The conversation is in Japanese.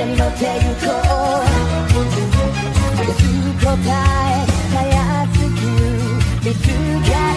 風に乗つか答えつく